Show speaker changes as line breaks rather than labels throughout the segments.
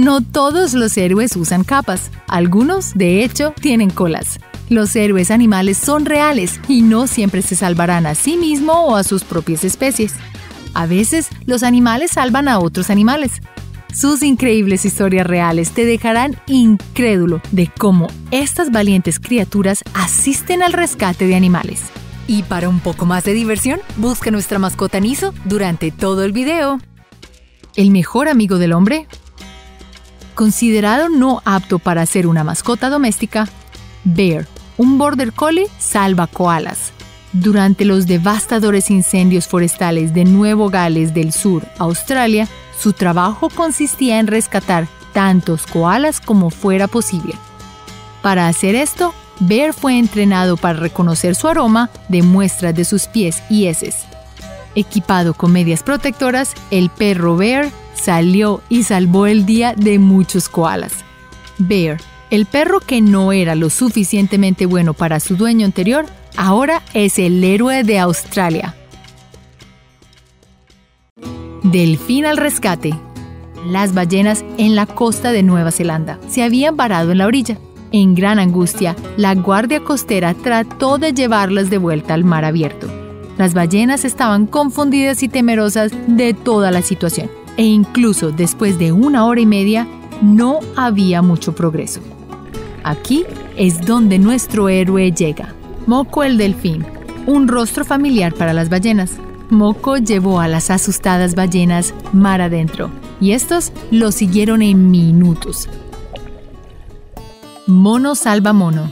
No todos los héroes usan capas, algunos, de hecho, tienen colas. Los héroes animales son reales y no siempre se salvarán a sí mismo o a sus propias especies. A veces, los animales salvan a otros animales. Sus increíbles historias reales te dejarán incrédulo de cómo estas valientes criaturas asisten al rescate de animales. Y para un poco más de diversión, busca nuestra mascota Niso durante todo el video. ¿El mejor amigo del hombre? Considerado no apto para ser una mascota doméstica, Bear un border collie salva koalas. Durante los devastadores incendios forestales de Nuevo Gales del Sur, Australia, su trabajo consistía en rescatar tantos koalas como fuera posible. Para hacer esto, Bear fue entrenado para reconocer su aroma de muestras de sus pies y heces. Equipado con medias protectoras, el perro Bear salió y salvó el día de muchos koalas. Bear el perro que no era lo suficientemente bueno para su dueño anterior, ahora es el héroe de Australia. Delfín al rescate. Las ballenas en la costa de Nueva Zelanda se habían varado en la orilla. En gran angustia, la guardia costera trató de llevarlas de vuelta al mar abierto. Las ballenas estaban confundidas y temerosas de toda la situación, e incluso después de una hora y media, no había mucho progreso. Aquí es donde nuestro héroe llega. Moco el delfín, un rostro familiar para las ballenas. Moco llevó a las asustadas ballenas mar adentro y estos lo siguieron en minutos. Mono salva mono.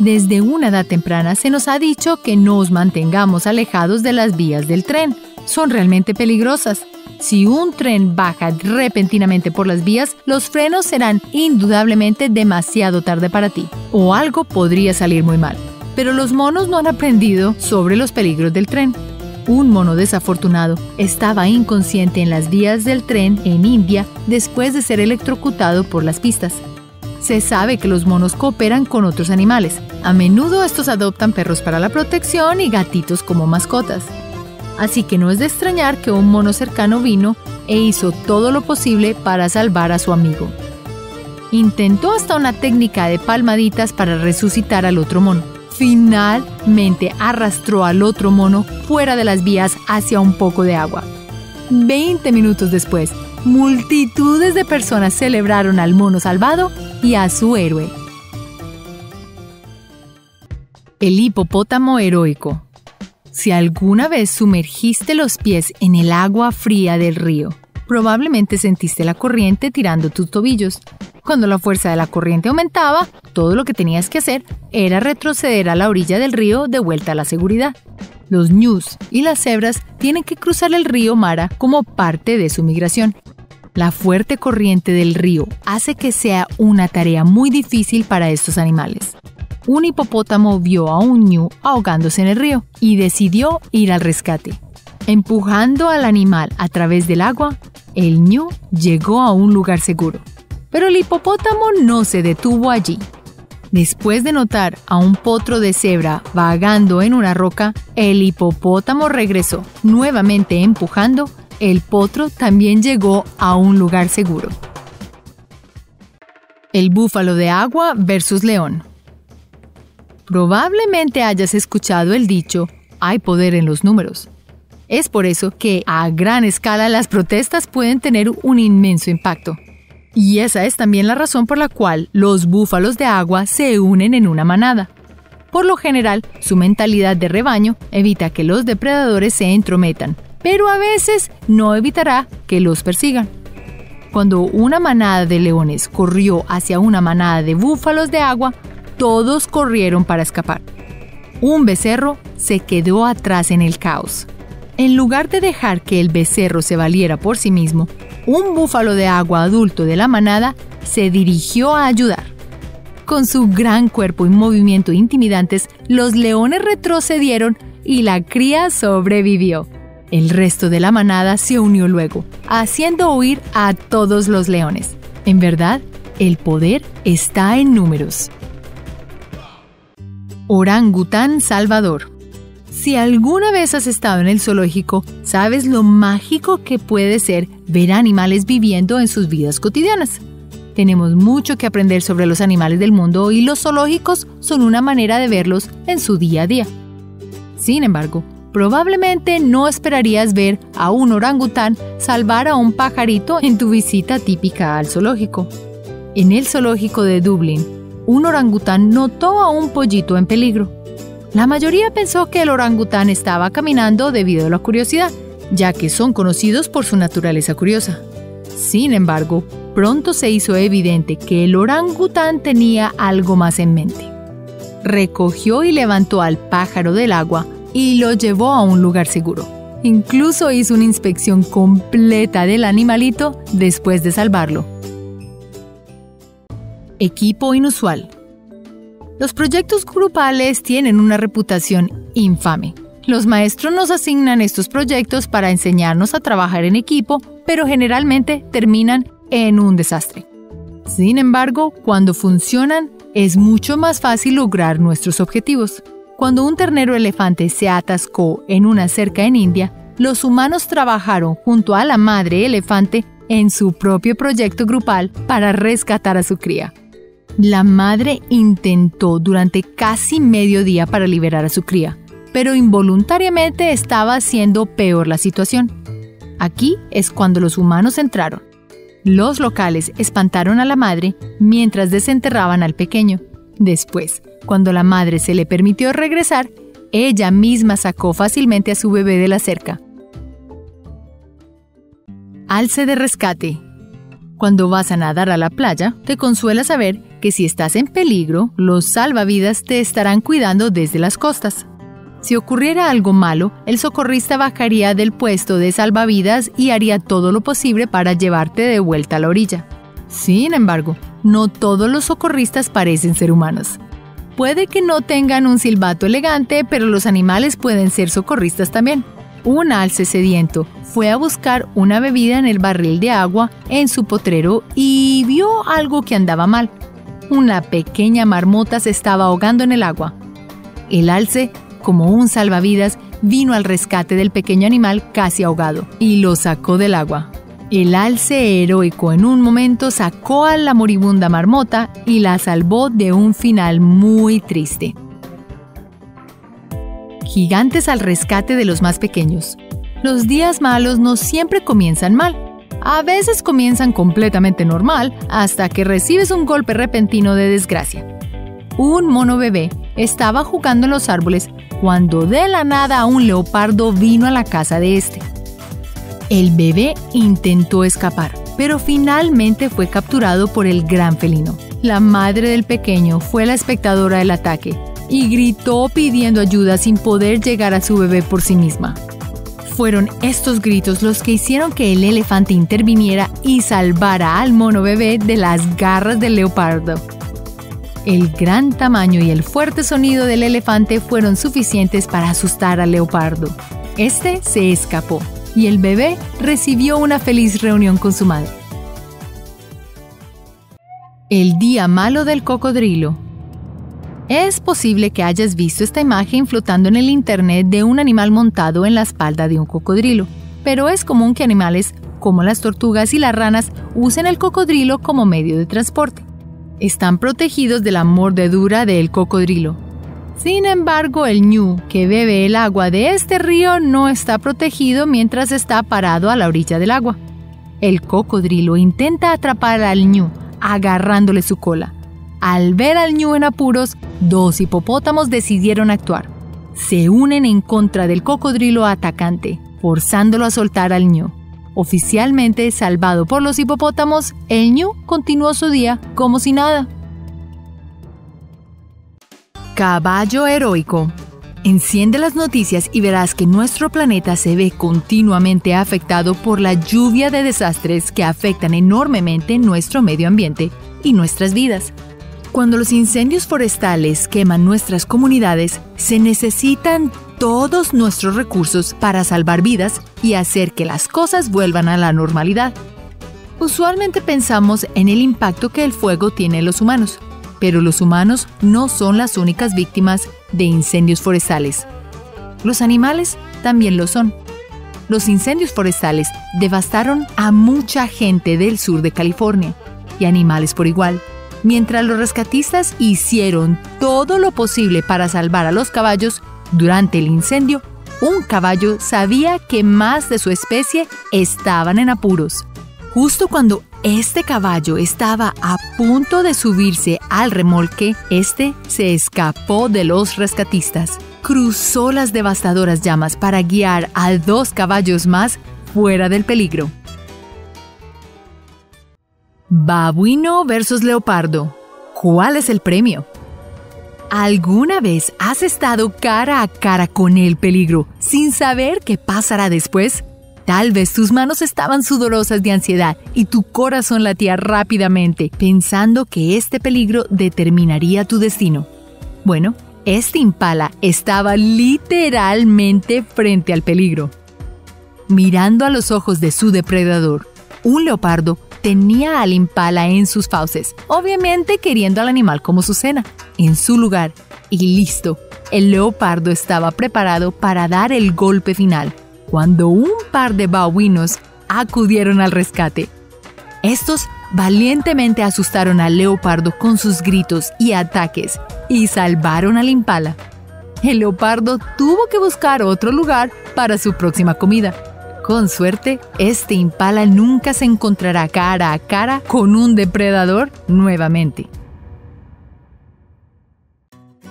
Desde una edad temprana se nos ha dicho que nos mantengamos alejados de las vías del tren. Son realmente peligrosas. Si un tren baja repentinamente por las vías, los frenos serán indudablemente demasiado tarde para ti, o algo podría salir muy mal. Pero los monos no han aprendido sobre los peligros del tren. Un mono desafortunado estaba inconsciente en las vías del tren en India después de ser electrocutado por las pistas. Se sabe que los monos cooperan con otros animales. A menudo estos adoptan perros para la protección y gatitos como mascotas así que no es de extrañar que un mono cercano vino e hizo todo lo posible para salvar a su amigo. Intentó hasta una técnica de palmaditas para resucitar al otro mono. Finalmente arrastró al otro mono fuera de las vías hacia un poco de agua. Veinte minutos después, multitudes de personas celebraron al mono salvado y a su héroe. El hipopótamo heroico si alguna vez sumergiste los pies en el agua fría del río, probablemente sentiste la corriente tirando tus tobillos. Cuando la fuerza de la corriente aumentaba, todo lo que tenías que hacer era retroceder a la orilla del río de vuelta a la seguridad. Los ñus y las cebras tienen que cruzar el río Mara como parte de su migración. La fuerte corriente del río hace que sea una tarea muy difícil para estos animales un hipopótamo vio a un ñu ahogándose en el río y decidió ir al rescate. Empujando al animal a través del agua, el ñu llegó a un lugar seguro. Pero el hipopótamo no se detuvo allí. Después de notar a un potro de cebra vagando en una roca, el hipopótamo regresó, nuevamente empujando. El potro también llegó a un lugar seguro. El búfalo de agua versus león. Probablemente hayas escuchado el dicho, hay poder en los números. Es por eso que a gran escala las protestas pueden tener un inmenso impacto. Y esa es también la razón por la cual los búfalos de agua se unen en una manada. Por lo general, su mentalidad de rebaño evita que los depredadores se entrometan, pero a veces no evitará que los persigan. Cuando una manada de leones corrió hacia una manada de búfalos de agua, todos corrieron para escapar. Un becerro se quedó atrás en el caos. En lugar de dejar que el becerro se valiera por sí mismo, un búfalo de agua adulto de la manada se dirigió a ayudar. Con su gran cuerpo y movimiento intimidantes, los leones retrocedieron y la cría sobrevivió. El resto de la manada se unió luego, haciendo huir a todos los leones. En verdad, el poder está en números. Orangután Salvador. Si alguna vez has estado en el zoológico, sabes lo mágico que puede ser ver animales viviendo en sus vidas cotidianas. Tenemos mucho que aprender sobre los animales del mundo y los zoológicos son una manera de verlos en su día a día. Sin embargo, probablemente no esperarías ver a un orangután salvar a un pajarito en tu visita típica al zoológico. En el zoológico de Dublín, un orangután notó a un pollito en peligro. La mayoría pensó que el orangután estaba caminando debido a la curiosidad, ya que son conocidos por su naturaleza curiosa. Sin embargo, pronto se hizo evidente que el orangután tenía algo más en mente. Recogió y levantó al pájaro del agua y lo llevó a un lugar seguro. Incluso hizo una inspección completa del animalito después de salvarlo. Equipo inusual. Los proyectos grupales tienen una reputación infame. Los maestros nos asignan estos proyectos para enseñarnos a trabajar en equipo, pero generalmente terminan en un desastre. Sin embargo, cuando funcionan, es mucho más fácil lograr nuestros objetivos. Cuando un ternero elefante se atascó en una cerca en India, los humanos trabajaron junto a la madre elefante en su propio proyecto grupal para rescatar a su cría. La madre intentó durante casi medio día para liberar a su cría, pero involuntariamente estaba haciendo peor la situación. Aquí es cuando los humanos entraron. Los locales espantaron a la madre mientras desenterraban al pequeño. Después, cuando la madre se le permitió regresar, ella misma sacó fácilmente a su bebé de la cerca. Alce de rescate. Cuando vas a nadar a la playa, te consuela saber que si estás en peligro, los salvavidas te estarán cuidando desde las costas. Si ocurriera algo malo, el socorrista bajaría del puesto de salvavidas y haría todo lo posible para llevarte de vuelta a la orilla. Sin embargo, no todos los socorristas parecen ser humanos. Puede que no tengan un silbato elegante, pero los animales pueden ser socorristas también. Un alce sediento fue a buscar una bebida en el barril de agua en su potrero y vio algo que andaba mal. Una pequeña marmota se estaba ahogando en el agua. El alce, como un salvavidas, vino al rescate del pequeño animal casi ahogado y lo sacó del agua. El alce heroico en un momento sacó a la moribunda marmota y la salvó de un final muy triste. Gigantes al rescate de los más pequeños. Los días malos no siempre comienzan mal. A veces comienzan completamente normal hasta que recibes un golpe repentino de desgracia. Un mono bebé estaba jugando en los árboles cuando de la nada un leopardo vino a la casa de este. El bebé intentó escapar, pero finalmente fue capturado por el gran felino. La madre del pequeño fue la espectadora del ataque y gritó pidiendo ayuda sin poder llegar a su bebé por sí misma. Fueron estos gritos los que hicieron que el elefante interviniera y salvara al mono bebé de las garras del leopardo. El gran tamaño y el fuerte sonido del elefante fueron suficientes para asustar al leopardo. Este se escapó y el bebé recibió una feliz reunión con su madre. El día malo del cocodrilo. Es posible que hayas visto esta imagen flotando en el internet de un animal montado en la espalda de un cocodrilo, pero es común que animales como las tortugas y las ranas usen el cocodrilo como medio de transporte. Están protegidos de la mordedura del cocodrilo, sin embargo, el ñu que bebe el agua de este río no está protegido mientras está parado a la orilla del agua. El cocodrilo intenta atrapar al ñu agarrándole su cola. Al ver al ñu en apuros, dos hipopótamos decidieron actuar. Se unen en contra del cocodrilo atacante, forzándolo a soltar al ñu. Oficialmente salvado por los hipopótamos, el ñu continuó su día como si nada. Caballo heroico. Enciende las noticias y verás que nuestro planeta se ve continuamente afectado por la lluvia de desastres que afectan enormemente nuestro medio ambiente y nuestras vidas. Cuando los incendios forestales queman nuestras comunidades, se necesitan todos nuestros recursos para salvar vidas y hacer que las cosas vuelvan a la normalidad. Usualmente pensamos en el impacto que el fuego tiene en los humanos, pero los humanos no son las únicas víctimas de incendios forestales. los animales también lo son. Los incendios forestales devastaron a mucha gente del sur de California y animales por igual. Mientras los rescatistas hicieron todo lo posible para salvar a los caballos, durante el incendio, un caballo sabía que más de su especie estaban en apuros. Justo cuando este caballo estaba a punto de subirse al remolque, este se escapó de los rescatistas. Cruzó las devastadoras llamas para guiar a dos caballos más fuera del peligro. Babuino versus leopardo. ¿Cuál es el premio? ¿Alguna vez has estado cara a cara con el peligro sin saber qué pasará después? Tal vez tus manos estaban sudorosas de ansiedad y tu corazón latía rápidamente, pensando que este peligro determinaría tu destino. Bueno, este impala estaba literalmente frente al peligro. Mirando a los ojos de su depredador, un leopardo tenía al impala en sus fauces, obviamente queriendo al animal como su cena, en su lugar, y listo, el leopardo estaba preparado para dar el golpe final cuando un par de babuinos acudieron al rescate. Estos valientemente asustaron al leopardo con sus gritos y ataques y salvaron al impala. El leopardo tuvo que buscar otro lugar para su próxima comida. Con suerte, este impala nunca se encontrará cara a cara con un depredador nuevamente.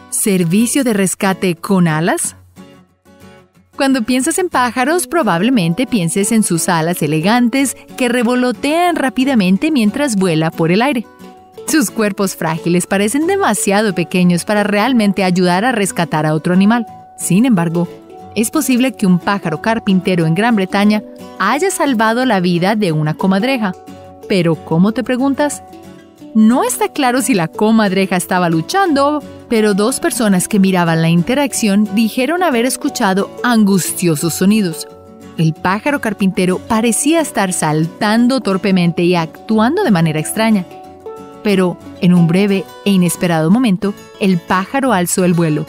¿Servicio de rescate con alas? Cuando piensas en pájaros, probablemente pienses en sus alas elegantes que revolotean rápidamente mientras vuela por el aire. Sus cuerpos frágiles parecen demasiado pequeños para realmente ayudar a rescatar a otro animal. Sin embargo, es posible que un pájaro carpintero en Gran Bretaña haya salvado la vida de una comadreja. Pero, ¿cómo te preguntas? No está claro si la comadreja estaba luchando pero dos personas que miraban la interacción dijeron haber escuchado angustiosos sonidos. El pájaro carpintero parecía estar saltando torpemente y actuando de manera extraña. Pero, en un breve e inesperado momento, el pájaro alzó el vuelo.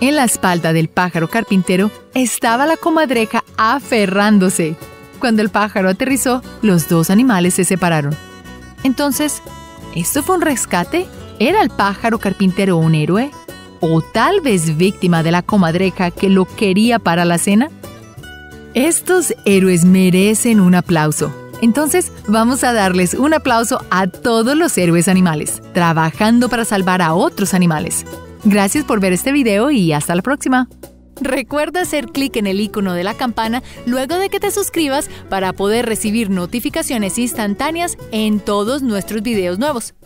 En la espalda del pájaro carpintero estaba la comadreja aferrándose. Cuando el pájaro aterrizó, los dos animales se separaron. Entonces, ¿esto fue un rescate? ¿Era el pájaro carpintero un héroe? ¿O tal vez víctima de la comadreja que lo quería para la cena? Estos héroes merecen un aplauso. Entonces vamos a darles un aplauso a todos los héroes animales, trabajando para salvar a otros animales. Gracias por ver este video y hasta la próxima. Recuerda hacer clic en el icono de la campana luego de que te suscribas para poder recibir notificaciones instantáneas en todos nuestros videos nuevos.